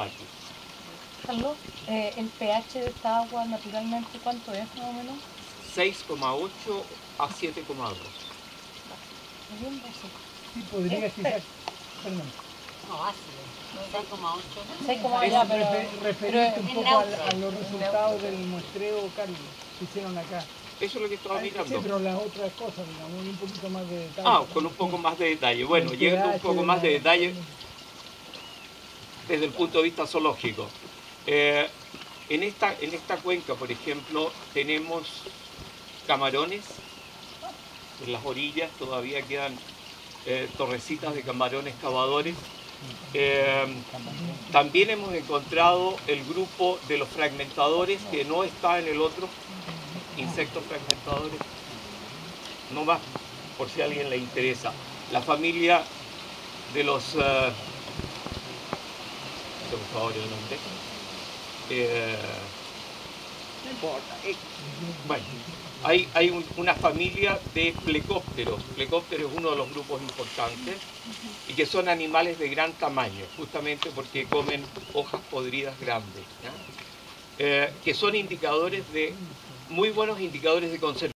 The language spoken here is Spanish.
aquí. Carlos, eh, el pH de esta agua naturalmente, ¿cuánto es más o menos? 6,8 a 7,2. ¿Es bien básico? Sí, podría Este. quizás, perdón, No, ácido. 6,8. 6,8 es ya, pero, refer- pero referirte un poco a, los resultados del muestreo, Carlos, que hicieron acá. Eso es lo que estaba Sí, mirando. pero las otras cosas, digamos, un poquito más de detalle. Ah, con un poco más de detalle. Bueno, llegando un poco más de detalle desde el punto de vista zoológico. Eh, en, esta, en esta cuenca, por ejemplo, tenemos camarones. En las orillas todavía quedan eh, torrecitas de camarones cavadores. Eh, también hemos encontrado el grupo de los fragmentadores que no está en el otro, insectos fragmentadores. No más, por si a alguien le interesa. La familia de los... por favor, nombre. Eh, no importa. eh, bueno, hay, hay un- una familia de plecópteros. Plecópteros es uno de los grupos importantes y que son animales de gran tamaño, justamente porque comen hojas podridas grandes. Eh, que son indicadores de, muy buenos indicadores de conservación.